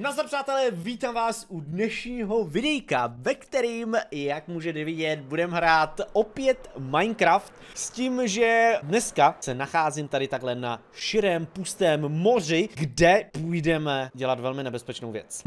Nazdar přátelé, vítám vás u dnešního videjka, ve kterým, jak můžete vidět, budeme hrát opět Minecraft s tím, že dneska se nacházím tady takhle na širém, pustém moři, kde půjdeme dělat velmi nebezpečnou věc.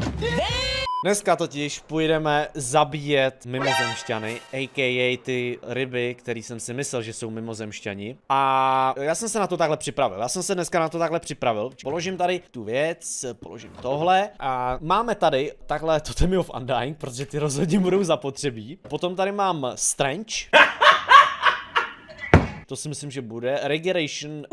Dneska totiž půjdeme zabíjet mimozemšťany, a.k.a. ty ryby, který jsem si myslel, že jsou mimozemšťani. A já jsem se na to takhle připravil. Já jsem se dneska na to takhle připravil. Položím tady tu věc, položím tohle a máme tady takhle Totemy of Undying, protože ty rozhodně budou zapotřebí. Potom tady mám Strange. To si myslím, že bude. Regeneration.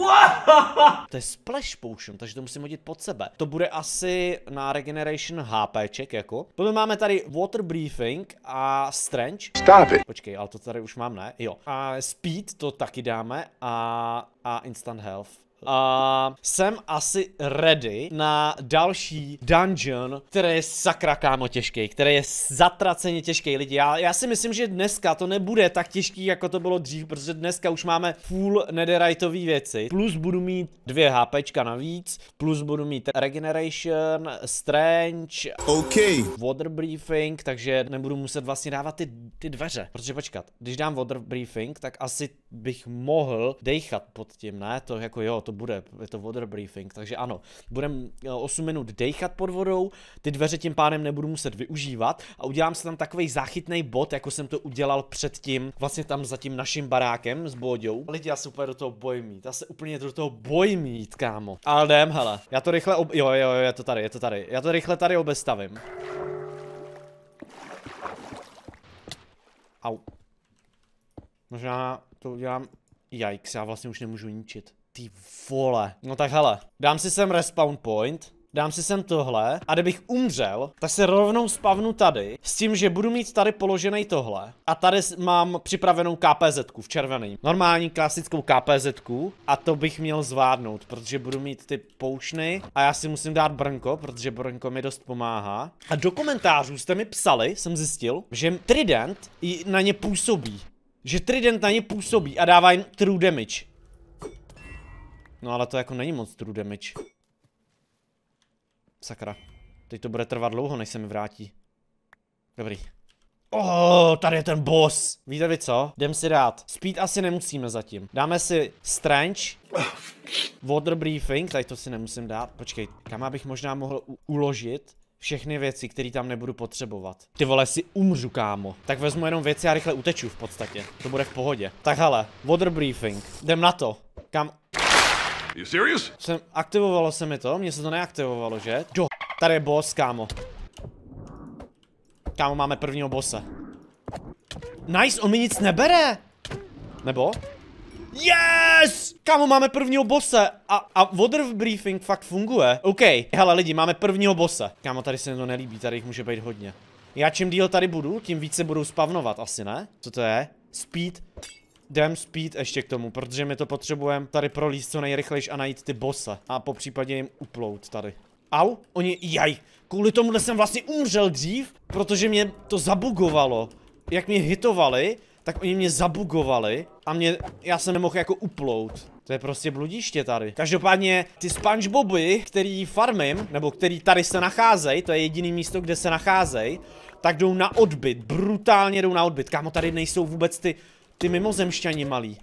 To je Splash Potion, takže to musím hodit pod sebe. To bude asi na Regeneration HPček, jako. Potom máme tady Water Briefing a Strange. Stop it. Počkej, ale to tady už mám, ne? Jo. A Speed to taky dáme a, a Instant Health. A jsem asi ready na další dungeon, který je sakra kámo těžký, který je zatraceně těžký lidi. Já, já si myslím, že dneska to nebude tak těžký, jako to bylo dřív, protože dneska už máme full netheriteový věci. Plus budu mít dvě HPčka navíc, plus budu mít regeneration, strange, Okay. water briefing, takže nebudu muset vlastně dávat ty, ty dveře. Protože počkat, když dám water briefing, tak asi bych mohl dejchat pod tím, ne? To jako jo, to bude, je to water briefing, takže ano. Budem eh, 8 minut dejchat pod vodou, ty dveře tím pádem nebudu muset využívat a udělám si tam takový záchytný bod, jako jsem to udělal předtím, vlastně tam za tím naším barákem s Boďou. Lidi, já se úplně do toho bojím mít, já se úplně do toho bojím mít, kámo. Ale jdem, hele, já to rychle, ob... jo, jo, jo, je to tady, je to tady, já to rychle tady obestavím. Au. Možná to udělám... Yikes, já vlastně už nemůžu ničit. Ty vole. No tak hele, dám si sem respawn point, dám si sem tohle a kdybych umřel, tak se rovnou spavnu tady s tím, že budu mít tady položený tohle a tady mám připravenou KPZ v červený. Normální klasickou KPZ a to bych měl zvládnout, protože budu mít ty poušny a já si musím dát brnko, protože brnko mi dost pomáhá. A do komentářů jste mi psali, jsem zjistil, že Trident na ně působí. Že Trident na ně působí a dává jim true damage. No ale to jako není moc true damage. Sakra. Teď to bude trvat dlouho, než se mi vrátí. Dobrý. Oh, tady je ten boss. Víte vy co? Jdem si dát. Speed asi nemusíme zatím. Dáme si Strange. Water Briefing, tady to si nemusím dát. Počkej, kam abych možná mohl uložit všechny věci, které tam nebudu potřebovat. Ty vole, si umřu, kámo. Tak vezmu jenom věci a rychle uteču v podstatě. To bude v pohodě. Tak hele, Water Briefing. Jdem na to. Kam You serious? jsem, aktivovalo se mi to, mně se to neaktivovalo, že? Do, tady je boss, kámo. Kámo, máme prvního bose. Nice, on mi nic nebere. Nebo? Yes! Kámo, máme prvního bose a, a water briefing fakt funguje. OK, hele lidi, máme prvního bose. Kámo, tady se mi to nelíbí, tady jich může být hodně. Já čím díl tady budu, tím více budou spavnovat, asi ne? Co to je? Speed. Jdem speed ještě k tomu, protože my to potřebujeme tady prolíst co nejrychlejš a najít ty bose. A po případě jim upload tady. Au, oni, jaj, kvůli tomu jsem vlastně umřel dřív, protože mě to zabugovalo. Jak mě hitovali, tak oni mě zabugovali a mě, já jsem nemohl jako upload. To je prostě bludiště tady. Každopádně ty Spongeboby, který farmím, nebo který tady se nacházejí, to je jediný místo, kde se nacházejí, tak jdou na odbyt, brutálně jdou na odbyt. Kámo, tady nejsou vůbec ty, ty mimozemšťani malí.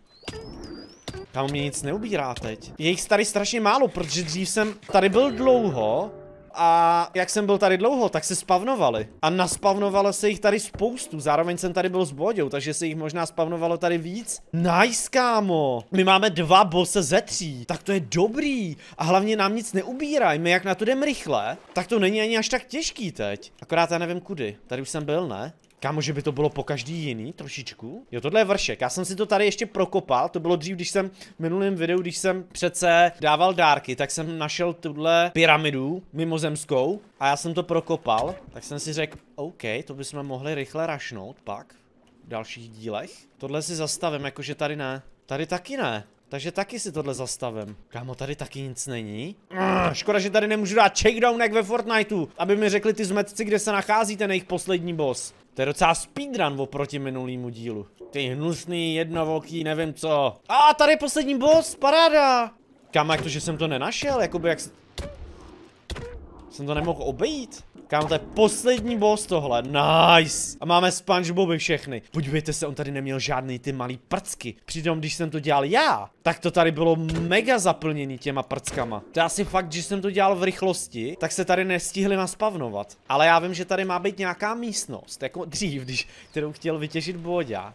Kámo, mě nic neubírá teď. Je jich tady strašně málo, protože dřív jsem tady byl dlouho a jak jsem byl tady dlouho, tak se spavnovali. A naspavnovalo se jich tady spoustu, zároveň jsem tady byl s Boďou, takže se jich možná spavnovalo tady víc. Nice, kámo. My máme dva bose ze tří, tak to je dobrý. A hlavně nám nic neubírají, my jak na to jdem rychle, tak to není ani až tak těžký teď. Akorát já nevím kudy, tady už jsem byl, ne? Kámo, že by to bylo po každý jiný, trošičku. Jo, tohle je vršek. Já jsem si to tady ještě prokopal. To bylo dřív, když jsem v minulém videu, když jsem přece dával dárky, tak jsem našel tuhle pyramidu mimozemskou a já jsem to prokopal. Tak jsem si řekl, OK, to bychom mohli rychle rašnout pak v dalších dílech. Tohle si zastavím, jakože tady ne. Tady taky ne. Takže taky si tohle zastavím. Kámo, tady taky nic není. Ah, škoda, že tady nemůžu dát checkdown jak ve Fortniteu, aby mi řekli ty zmetci, kde se nachází ten jejich poslední boss. To je docela speedrun oproti minulýmu dílu. Ty hnusný, jednovoký, nevím co. A tady je poslední boss, paráda. Kam jak to, že jsem to nenašel, jakoby jak... Jsem to nemohl obejít. Kámo, to je poslední boss tohle. Nice. A máme Spongeboby všechny. Podívejte se, on tady neměl žádný ty malý prcky. Přitom, když jsem to dělal já, tak to tady bylo mega zaplněný těma prckama. To je asi fakt, že jsem to dělal v rychlosti, tak se tady nestihli naspavnovat. Ale já vím, že tady má být nějaká místnost, jako dřív, když, kterou chtěl vytěžit Boďa.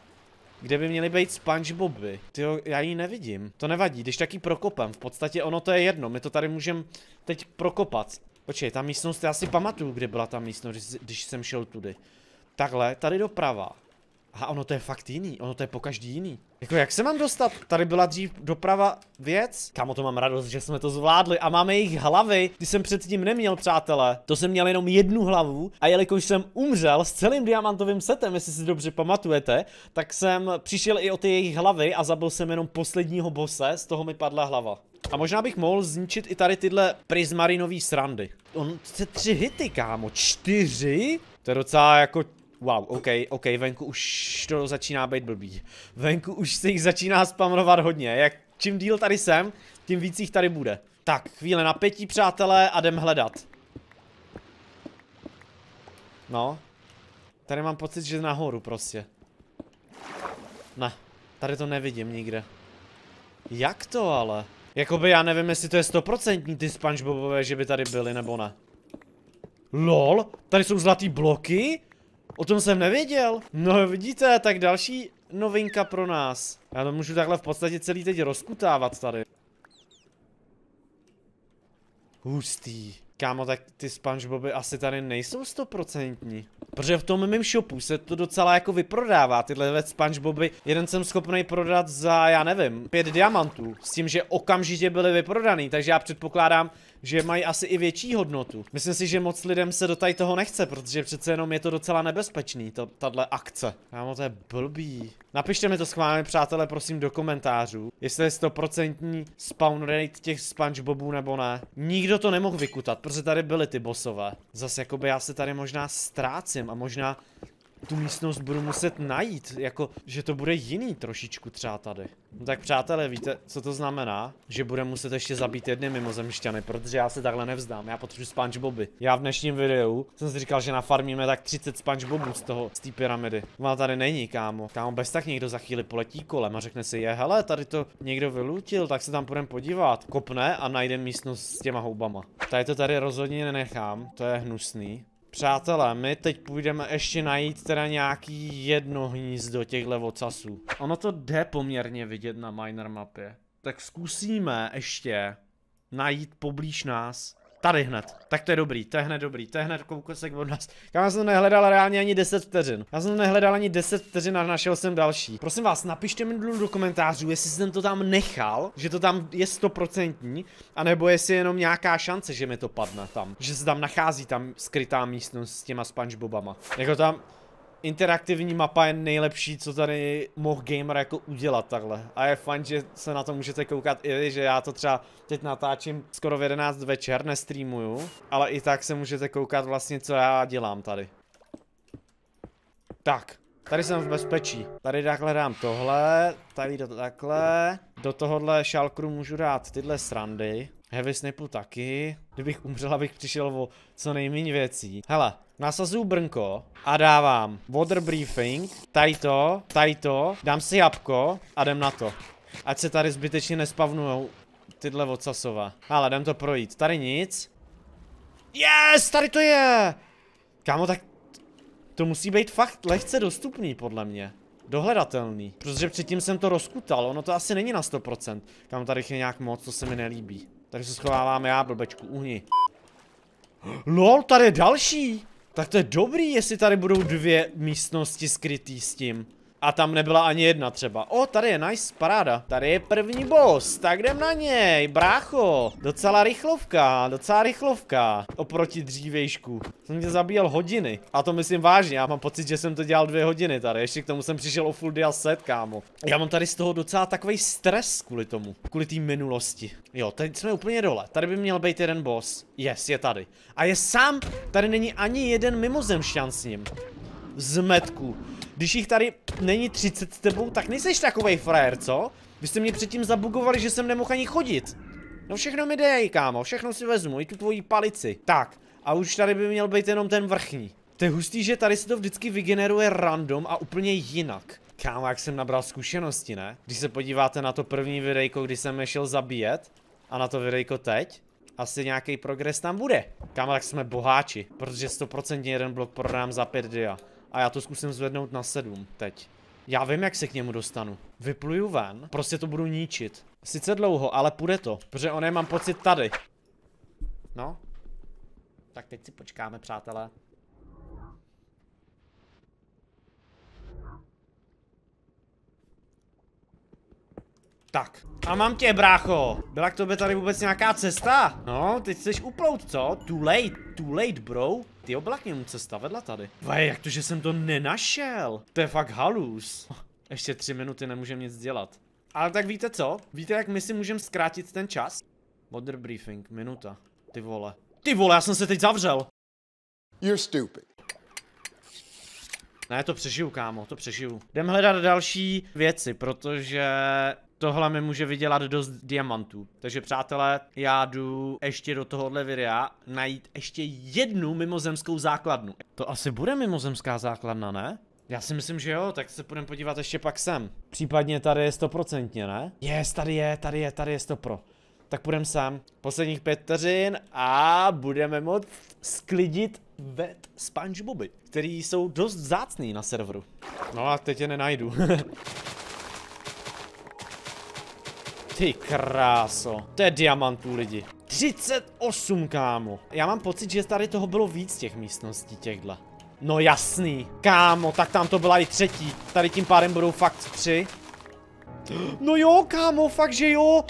Kde by měly být Spongeboby? Tyjo, já ji nevidím. To nevadí, když taky prokopem. V podstatě ono to je jedno, my to tady můžeme teď prokopat. Počkej, ta místnost, já si pamatuju, kde byla ta místnost, když, jsem šel tudy. Takhle, tady doprava. A ono to je fakt jiný, ono to je po každý jiný. Jako jak se mám dostat? Tady byla dřív doprava věc? Kámo, to mám radost, že jsme to zvládli a máme jejich hlavy, ty jsem předtím neměl, přátelé. To jsem měl jenom jednu hlavu a jelikož jsem umřel s celým diamantovým setem, jestli si dobře pamatujete, tak jsem přišel i o ty jejich hlavy a zabil jsem jenom posledního bose, z toho mi padla hlava. A možná bych mohl zničit i tady tyhle prismarinový srandy. On chce tři hity, kámo, čtyři? To je docela jako Wow, OK, OK, venku už to začíná být blbý. Venku už se jich začíná spamovat hodně. Jak čím díl tady jsem, tím víc jich tady bude. Tak, chvíle napětí, přátelé, a jdem hledat. No. Tady mám pocit, že nahoru prostě. Ne, tady to nevidím nikde. Jak to ale? Jakoby já nevím, jestli to je stoprocentní ty Spongebobové, že by tady byly, nebo ne. LOL, tady jsou zlatý bloky? O tom jsem nevěděl. No vidíte, tak další novinka pro nás. Já to můžu takhle v podstatě celý teď rozkutávat tady. Hustý. Kámo, tak ty Spongeboby asi tady nejsou stoprocentní. Protože v tom mém shopu se to docela jako vyprodává, tyhle Spongeboby. Jeden jsem schopný prodat za, já nevím, pět diamantů. S tím, že okamžitě byly vyprodaný, takže já předpokládám, že mají asi i větší hodnotu. Myslím si, že moc lidem se do tady toho nechce, protože přece jenom je to docela nebezpečný, to, tahle akce. Kámo, to je blbý. Napište mi to schválně, přátelé, prosím, do komentářů, jestli je stoprocentní spawn rate těch Spongebobů nebo ne. Nikdo to nemohl vykutat, protože tady byly ty bosové. Zase jakoby já se tady možná ztrácím a možná tu místnost budu muset najít, jako, že to bude jiný trošičku třeba tady. No tak přátelé, víte, co to znamená? Že bude muset ještě zabít jedny mimozemšťany, protože já se takhle nevzdám, já potřebuji Spongeboby. Já v dnešním videu jsem si říkal, že nafarmíme tak 30 Spongebobů z toho, z té pyramidy. Ona tady není, kámo. Kámo, bez tak někdo za chvíli poletí kolem a řekne si, je, hele, tady to někdo vylutil, tak se tam půjdeme podívat. Kopne a najde místnost s těma houbama. Tady to tady rozhodně nenechám, to je hnusný. Přátelé, my teď půjdeme ještě najít teda nějaký jedno hnízdo těchhle vocasů. Ono to jde poměrně vidět na miner mapě. Tak zkusíme ještě najít poblíž nás Tady hned. Tak to je dobrý, to je hned dobrý, to je hned koukosek od nás. Já jsem nehledal reálně ani 10 vteřin. Já jsem nehledal ani 10 vteřin a našel jsem další. Prosím vás, napište mi do komentářů, jestli jsem to tam nechal, že to tam je stoprocentní, anebo jestli je jenom nějaká šance, že mi to padne tam. Že se tam nachází tam skrytá místnost s těma spongebobama. Jako tam, interaktivní mapa je nejlepší, co tady mohl gamer jako udělat takhle. A je fajn, že se na to můžete koukat i že já to třeba teď natáčím skoro v 11 večer, nestreamuju, ale i tak se můžete koukat vlastně, co já dělám tady. Tak, tady jsem v bezpečí. Tady takhle dám tohle, tady to takhle. Do tohohle šalkru můžu dát tyhle srandy. Heavy snipu taky. Kdybych umřel, abych přišel o co nejméně věcí. Hele, nasazuju brnko a dávám water briefing, tady to, tady to, dám si jabko a jdem na to. Ať se tady zbytečně nespavnujou tyhle odsasova. Ale jdem to projít. Tady nic. Yes, tady to je! Kámo, tak to musí být fakt lehce dostupný, podle mě. Dohledatelný. Protože předtím jsem to rozkutal, ono to asi není na 100%. Kámo, tady je nějak moc, to se mi nelíbí. Takže se schovávám já, blbečku, uhni. LOL, tady je další! Tak to je dobrý, jestli tady budou dvě místnosti skrytý s tím. A tam nebyla ani jedna třeba. O, tady je nice, paráda. Tady je první boss, tak jdem na něj, brácho. Docela rychlovka, docela rychlovka. Oproti dřívejšku. Jsem tě zabíjel hodiny. A to myslím vážně, já mám pocit, že jsem to dělal dvě hodiny tady. Ještě k tomu jsem přišel o full deal set, kámo. Já mám tady z toho docela takový stres kvůli tomu. Kvůli té minulosti. Jo, teď jsme úplně dole. Tady by měl být jeden boss. Yes, je tady. A je sám. Tady není ani jeden mimozemšťan s ním. Zmetku. Když jich tady není 30 s tebou, tak nejseš takovej frajer, co? Vy jste mě předtím zabugovali, že jsem nemohl ani chodit. No všechno mi dej, kámo, všechno si vezmu, i tu tvoji palici. Tak, a už tady by měl být jenom ten vrchní. To je hustý, že tady se to vždycky vygeneruje random a úplně jinak. Kámo, jak jsem nabral zkušenosti, ne? Když se podíváte na to první videjko, kdy jsem je šel zabíjet, a na to videjko teď, asi nějaký progres tam bude. Kámo, tak jsme boháči, protože 100% jeden blok prodám za 5 dia. A já to zkusím zvednout na 7 teď. Já vím, jak se k němu dostanu. Vypluju ven, prostě to budu ničit. Sice dlouho, ale půjde to, protože on je mám pocit tady. No. Tak teď si počkáme, přátelé. Tak. A mám tě, brácho. Byla k tobě tady vůbec nějaká cesta? No, teď chceš uplout, co? Too late, too late, bro. Ty byla k němu cesta vedla tady. Vaj, jak to, že jsem to nenašel? To je fakt halus. Ještě tři minuty nemůžem nic dělat. Ale tak víte co? Víte, jak my si můžeme zkrátit ten čas? Modern briefing, minuta. Ty vole. Ty vole, já jsem se teď zavřel. You're stupid. Ne, to přežiju, kámo, to přežiju. Jdem hledat další věci, protože tohle mi může vydělat dost diamantů. Takže přátelé, já jdu ještě do tohohle videa najít ještě jednu mimozemskou základnu. To asi bude mimozemská základna, ne? Já si myslím, že jo, tak se půjdeme podívat ještě pak sem. Případně tady je stoprocentně, ne? Yes, tady je, tady je, tady je stopro. Tak půjdeme sem. Posledních pět vteřin a budeme moct sklidit vet Spongeboby, který jsou dost vzácný na serveru. No a teď je nenajdu. Ty kráso. To je diamantů lidi. 38 kámo. Já mám pocit, že tady toho bylo víc těch místností těchhle. No jasný. Kámo, tak tam to byla i třetí. Tady tím pádem budou fakt tři. No jo, kámo, fakt, že jo.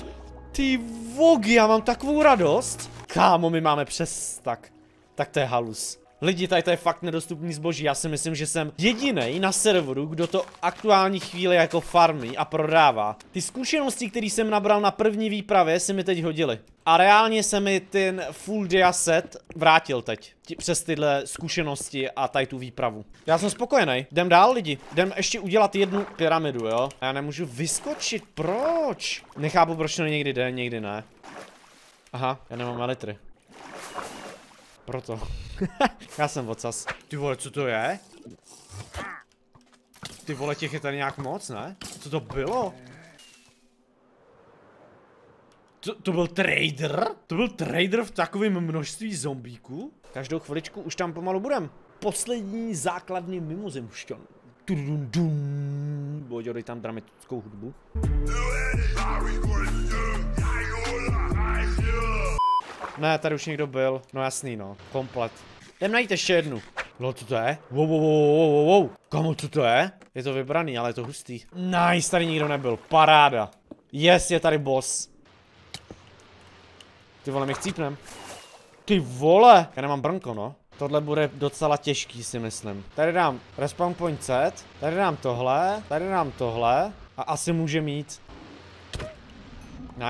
Ty vogy, já mám takovou radost. Kámo, my máme přes tak. Tak to je halus. Lidi, tady to je fakt nedostupný zboží. Já si myslím, že jsem jediný na serveru, kdo to aktuální chvíli jako farmí a prodává. Ty zkušenosti, které jsem nabral na první výpravě, se mi teď hodily. A reálně se mi ten full dia set vrátil teď. Přes tyhle zkušenosti a tady tu výpravu. Já jsem spokojený. Jdem dál lidi. Jdem ještě udělat jednu pyramidu, jo? Já nemůžu vyskočit. Proč? Nechápu, proč to někdy jde, někdy ne. Aha, já nemám elitry. Proto. Já jsem ocas. Ty vole, co to je? Ty vole, těch je tady nějak moc, ne? Co to bylo? To, to byl trader? To byl trader v takovém množství zombíků? Každou chviličku už tam pomalu budem. Poslední základní mimozemšťan. Boďo, dej tam dramatickou hudbu. Ne, tady už někdo byl. No jasný, no. Komplet. Jdem najít ještě jednu. No, co to je? Wow, wow, wow, wow, wow. Kamu, co to je? Je to vybraný, ale je to hustý. Nice, tady nikdo nebyl. Paráda. Yes, je tady boss. Ty vole, mi chcípnem. Ty vole. Já nemám brnko, no. Tohle bude docela těžký, si myslím. Tady dám respawn point set. Tady dám tohle. Tady dám tohle. A asi může mít.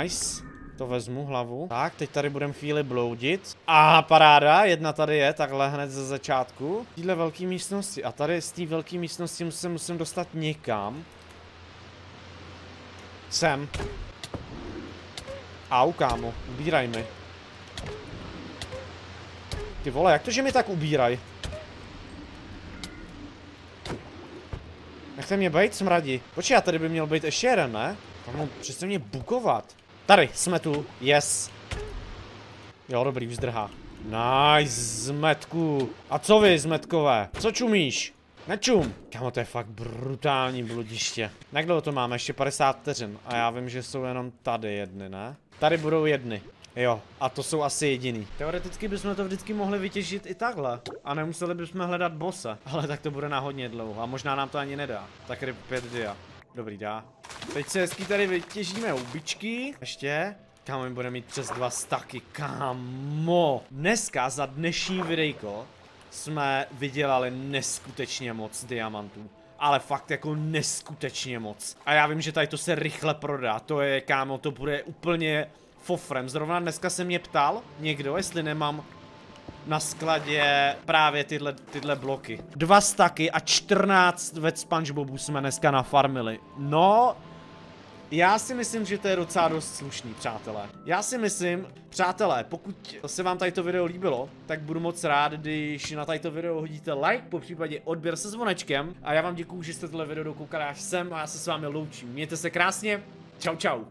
Nice. To vezmu hlavu. Tak, teď tady budeme chvíli bloudit. A paráda, jedna tady je, takhle hned ze začátku. Tíhle velké místnosti. A tady z té velké místnosti se musím dostat někam. Sem. Au, kámo, ubíraj mi. Ty vole, jak to, že mi tak ubíraj? Nechte mě být, smradi. Počkej, tady by měl být ještě jeden, ne? Kámo, přesně mě bukovat. Tady, jsme tu, yes. Jo, dobrý, už zdrhá. Nice, zmetku. A co vy, zmetkové? Co čumíš? Nečum. Kámo, to je fakt brutální bludiště. Jak dlouho to máme? Ještě 50 vteřin. A já vím, že jsou jenom tady jedny, ne? Tady budou jedny. Jo, a to jsou asi jediný. Teoreticky bychom to vždycky mohli vytěžit i takhle. A nemuseli bychom hledat bose. Ale tak to bude na hodně dlouho. A možná nám to ani nedá. Tak ryb 5 dia. Dobrý, dá. Teď se hezky tady vytěžíme ubičky. Ještě. Kámo, bude mít přes dva staky, kámo. Dneska za dnešní videjko jsme vydělali neskutečně moc diamantů. Ale fakt jako neskutečně moc. A já vím, že tady to se rychle prodá. To je, kámo, to bude úplně fofrem. Zrovna dneska se mě ptal někdo, jestli nemám na skladě právě tyhle, tyhle bloky. Dva staky a 14 ve SpongeBobu jsme dneska nafarmili. No, Já si myslím, že to je docela dost slušný, přátelé. Já si myslím, přátelé, pokud se vám tady to video líbilo, tak budu moc rád, když na tady to video hodíte like, po případě odběr se zvonečkem. A já vám děkuju, že jste tohle video dokoukali až sem a já se s vámi loučím. Mějte se krásně, čau čau.